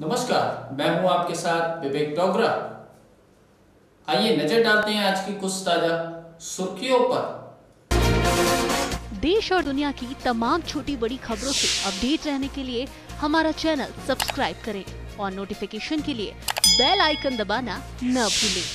नमस्कार मैं हूँ आपके साथ विवेक डोगरा। आइए नज़र डालते हैं आज की कुछ ताज़ा सुर्खियों पर। देश और दुनिया की तमाम छोटी बड़ी खबरों से अपडेट रहने के लिए हमारा चैनल सब्सक्राइब करें और नोटिफिकेशन के लिए बेल आइकन दबाना न भूलें।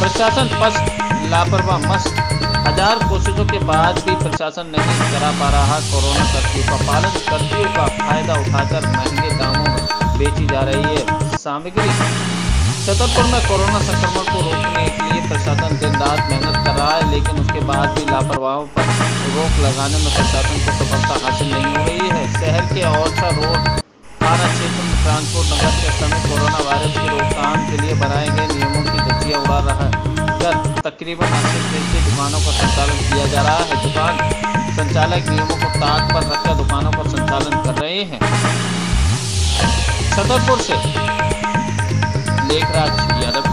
प्रशासन पस्त लापरवाह मस्त। हज़ार कोशिशों के बाद भी प्रशासन नहीं करा पा रहा कोरोना कर्फ्यू का पालन कर्फ्यू का फ़ायदा उठाकर महँगे दामों में बेची जा रही है सामग्री। छतरपुर में कोरोना संक्रमण को रोकने के लिए प्रशासन दिन रात मेहनत कर रहा है, लेकिन उसके बाद भी लापरवाहों पर रोक लगाने में प्रशासन को सफलता हासिल नहीं हो रही है। शहर के औरसा रोड, थाना क्षेत्र में ट्रांसपोर्ट नगर के समय कोरोना वायरस की रोकथाम के लिए बनाए गए तकरीबन अस्सी फ़ीसदी दुकानों का संचालन किया जा रहा है। दुकान संचालक नियमों को ताक पर रखकर दुकानों का संचालन कर रहे हैं। छतरपुर से लेखराज यादव।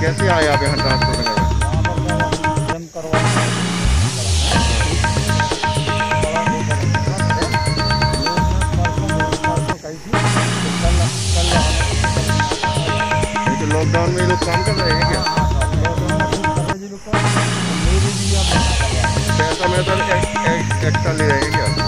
कैसे आए आप यहाँ ट्रांसपोर्ट नगर तो लॉकडाउन में लोग काम कर रहे हैं क्या? पैसा मेहता तो एक्स्ट्रा ले रहे हैं क्या?